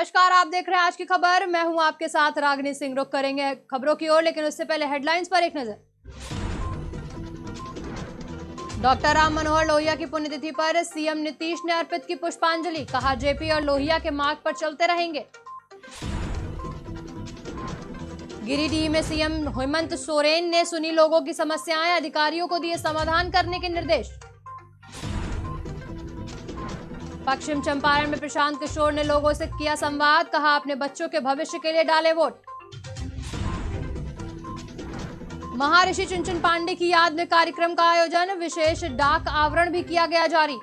नमस्कार, आप देख रहे हैं आज की खबर। मैं हूँ आपके साथ रागनी सिंह। रुक करेंगे खबरों की ओर, लेकिन उससे पहले हेडलाइंस पर एक नज़र। डॉक्टर राम मनोहर लोहिया की पुण्यतिथि पर सीएम नीतीश ने अर्पित की पुष्पांजलि। कहा, जेपी और लोहिया के मार्ग पर चलते रहेंगे। गिरिडीह में सीएम हेमंत सोरेन ने सुनी लोगों की समस्याएँ, अधिकारियों को दिए समाधान करने के निर्देश। पश्चिम चंपारण में प्रशांत किशोर ने लोगों से किया संवाद, कहा अपने बच्चों के भविष्य के लिए डाले वोट. महर्षि चुनचुन पांडे की याद में कार्यक्रम का आयोजन, विशेष डाक आवरण भी किया गया जारी।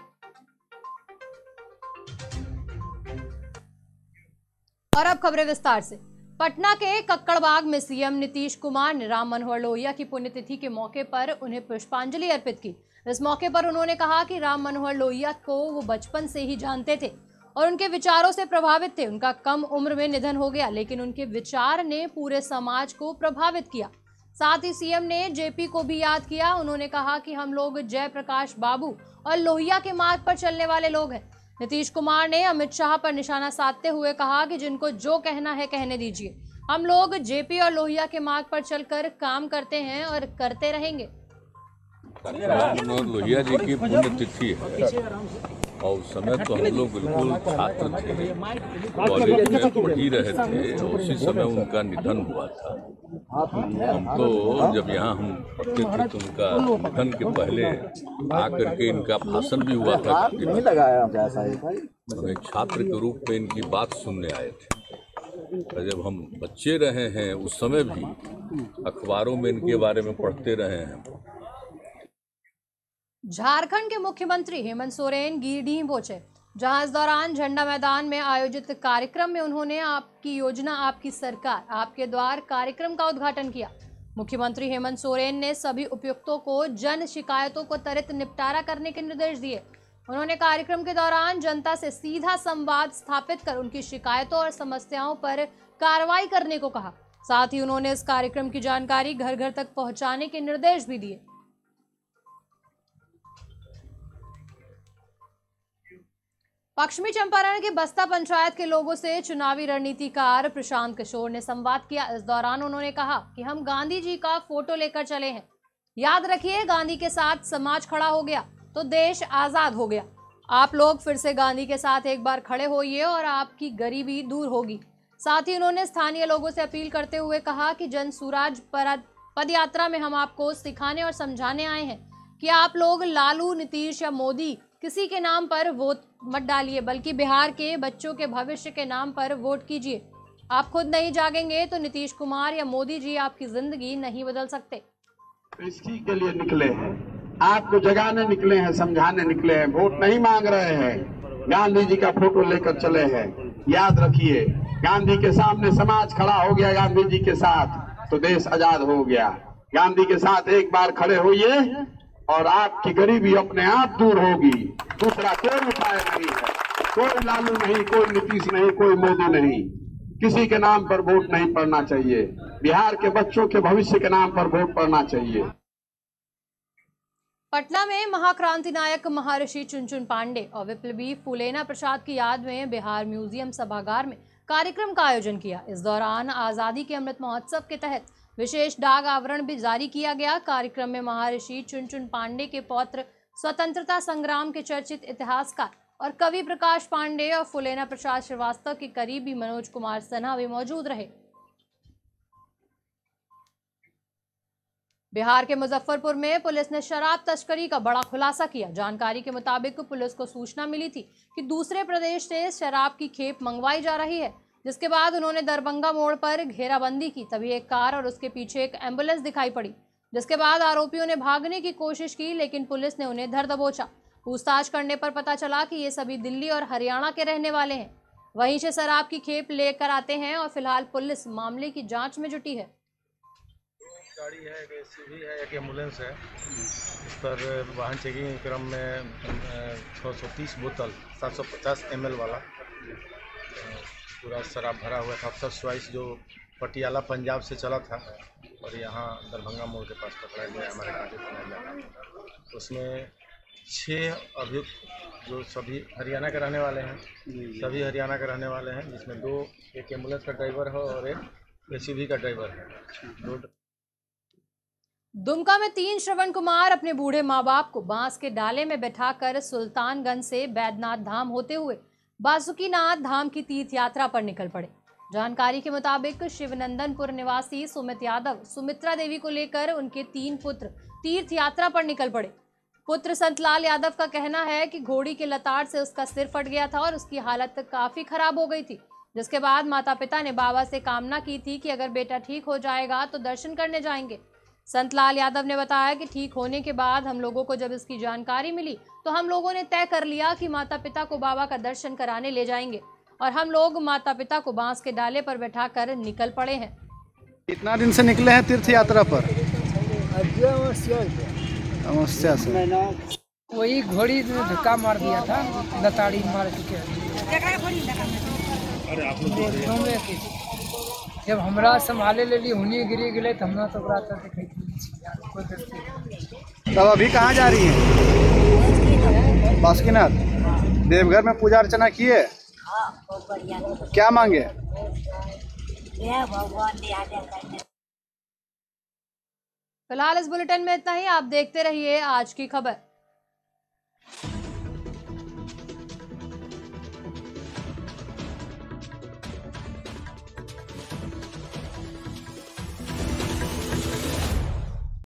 और अब खबरें विस्तार से। पटना के कक्कड़बाग में सीएम नीतीश कुमार ने राम मनोहर लोहिया की पुण्यतिथि के मौके पर उन्हें पुष्पांजलि अर्पित की। इस मौके पर उन्होंने कहा कि राम मनोहर लोहिया को वो बचपन से ही जानते थे और उनके विचारों से प्रभावित थे। उनका कम उम्र में निधन हो गया, लेकिन उनके विचार ने पूरे समाज को प्रभावित किया। साथ ही सीएम ने जेपी को भी याद किया। उन्होंने कहा कि हम लोग जयप्रकाश बाबू और लोहिया के मार्ग पर चलने वाले लोग हैं। नीतीश कुमार ने अमित शाह पर निशाना साधते हुए कहा कि जिनको जो कहना है कहने दीजिए। हम लोग जेपी और लोहिया के मार्ग पर चलकर काम करते हैं और करते रहेंगे। लोहिया जी की पुण्यतिथि है। और उस समय तो हम लोग बिल्कुल छात्र थे। कॉलेज में पढ़ ही रहे थे। उसी समय उनका निधन हुआ था। तो जब यहाँ हम पढ़ते थे तो उनका निधन के पहले आकर के इनका भाषण भी हुआ था। नहीं लगाया जैसा ही। भाई हम एक छात्र के रूप में इनकी बात सुनने आए थे। और जब हम बच्चे रहे हैं उस समय भी अखबारों में इनके बारे में पढ़ते रहे हैं। झारखंड के मुख्यमंत्री हेमंत सोरेन गिरिडीह पहुँचे। जहाँ इस दौरान झंडा मैदान में आयोजित कार्यक्रम में उन्होंने आपकी योजना, आपकी सरकार, आपके द्वार कार्यक्रम का उद्घाटन किया। मुख्यमंत्री हेमंत सोरेन ने सभी उपयुक्तों को जन शिकायतों को त्वरित निपटारा करने के निर्देश दिए। उन्होंने कार्यक्रम के दौरान जनता से सीधा संवाद स्थापित कर उनकी शिकायतों और समस्याओं पर कार्रवाई करने को कहा। साथ ही उन्होंने इस कार्यक्रम की जानकारी घर घर तक पहुँचाने के निर्देश भी दिए। पश्चिमी चंपारण के बस्ता पंचायत के लोगों से चुनावी रणनीतिकार प्रशांत किशोर ने संवाद किया। इस दौरान उन्होंने कहा कि हम गांधी जी का फ़ोटो लेकर चले हैं। याद रखिए, गांधी के साथ समाज खड़ा हो गया तो देश आज़ाद हो गया। आप लोग फिर से गांधी के साथ एक बार खड़े होइए और आपकी गरीबी दूर होगी। साथ ही उन्होंने स्थानीय लोगों से अपील करते हुए कहा कि जन सुराज पद यात्रा में हम आपको सिखाने और समझाने आए हैं कि आप लोग लालू, नीतीश या मोदी किसी के नाम पर वोट मत डालिए, बल्कि बिहार के बच्चों के भविष्य के नाम पर वोट कीजिए। आप खुद नहीं जागेंगे तो नीतीश कुमार या मोदी जी आपकी ज़िंदगी नहीं बदल सकते। इसी के लिए निकले हैं। आपको जगाने निकले हैं, समझाने निकले हैं, वोट नहीं मांग रहे हैं। गांधी जी का फ़ोटो लेकर चले हैं। याद रखिए, गांधी के सामने समाज खड़ा हो गया गांधी जी के साथ तो देश आज़ाद हो गया। गांधी के साथ एक बार खड़े होइए। और आपकी गरीबी अपने आप दूर होगी। दूसरा कोई उपाय नहीं है। कोई लालू नहीं, कोई नीतीश नहीं, कोई मोदी नहीं। किसी के नाम पर वोट नहीं पड़ना चाहिए। बिहार के बच्चों के भविष्य के नाम पर वोट पड़ना चाहिए। पटना में महाक्रांति नायक महर्षि चुनचुन पांडे और विप्लवी फुलेना प्रसाद की याद में बिहार म्यूज़ियम सभागार में कार्यक्रम का आयोजन किया। इस दौरान आज़ादी के अमृत महोत्सव के तहत विशेष डाक आवरण भी जारी किया गया। कार्यक्रम में महर्षि चुनचुन पांडे के पौत्र स्वतंत्रता संग्राम के चर्चित इतिहासकार और कवि प्रकाश पांडे और फुलेना प्रसाद श्रीवास्तव के करीबी मनोज कुमार सिन्हा भी मौजूद रहे। बिहार के मुजफ्फरपुर में पुलिस ने शराब तस्करी का बड़ा खुलासा किया। जानकारी के मुताबिक पुलिस को सूचना मिली थी कि दूसरे प्रदेश से शराब की खेप मंगवाई जा रही है। जिसके बाद उन्होंने दरभंगा मोड़ पर घेराबंदी की। तभी एक कार और उसके पीछे एक एंबुलेंस दिखाई पड़ी, जिसके बाद आरोपियों ने भागने की कोशिश की, लेकिन पुलिस ने उन्हें धर दबोचा। पूछताछ करने पर पता चला कि ये सभी दिल्ली और हरियाणा के रहने वाले हैं। वहीं से शराब की खेप लेकर आते हैं और फ़िलहाल पुलिस मामले की जाँच में जुटी है। गाड़ी है, एक एसयूवी है, एक एंबुलेंस है। इस पर वाहन चेकिंग क्रम में छः सौ तीस बोतल, सात सौ पचास एम वाला। पूरा शराब भरा हुआ था। अफसर चॉइस जो पटियाला पंजाब से चला था और यहाँ दरभंगा मोड़ के पास पकड़ा गया हमारे कांटे थाना इलाका उसमें छः अभियुक्त जो सभी हरियाणा के रहने वाले हैं सभी हरियाणा के रहने वाले हैं जिसमें दो एक एंबुलेंस का ड्राइवर है और एक एसीबी का ड्राइवर है। दो दुमका में तीन श्रवण कुमार अपने बूढ़े माँ बाप को बाँस के डाले में बैठाकर सुल्तानगंज से बैद्यनाथ धाम होते हुए बासुकीनाथ धाम की तीर्थ यात्रा पर निकल पड़े। जानकारी के मुताबिक शिवनंदनपुर निवासी सुमित यादव, सुमित्रा देवी को लेकर उनके तीन पुत्र तीर्थ यात्रा पर निकल पड़े। पुत्र संतलाल यादव का कहना है कि घोड़ी के लताड़ से उसका सिर फट गया था और उसकी हालत काफ़ी खराब हो गई थी। जिसके बाद माता पिता ने बाबा से कामना की थी कि अगर बेटा ठीक हो जाएगा तो दर्शन करने जाएँगे। संतलाल यादव ने बताया कि ठीक होने के बाद हम लोगों को जब इसकी जानकारी मिली तो हम लोगों ने तय कर लिया कि माता पिता को बाबा का दर्शन कराने ले जाएँगे और हम लोग माता पिता को बाँस के डाले पर बैठा कर निकल पड़े हैं। कितना दिन से निकले हैं तीर्थ यात्रा पर? अमावस्या से। वही घोड़ी ने धक्का मार दिया था लताड़ी मार के घूमे के। जब हमरा संभाले ले ली हुनी गिरी गए तो हमरा तो ओकरा तो देखै तब अभी कहाँ जा रही है? बासुकीनाथ? देवघर में पूजा अर्चना किए? क्या मांगे? फ़िलहाल इस बुलेटिन में इतना ही आप देखते रहिए आज की खबर।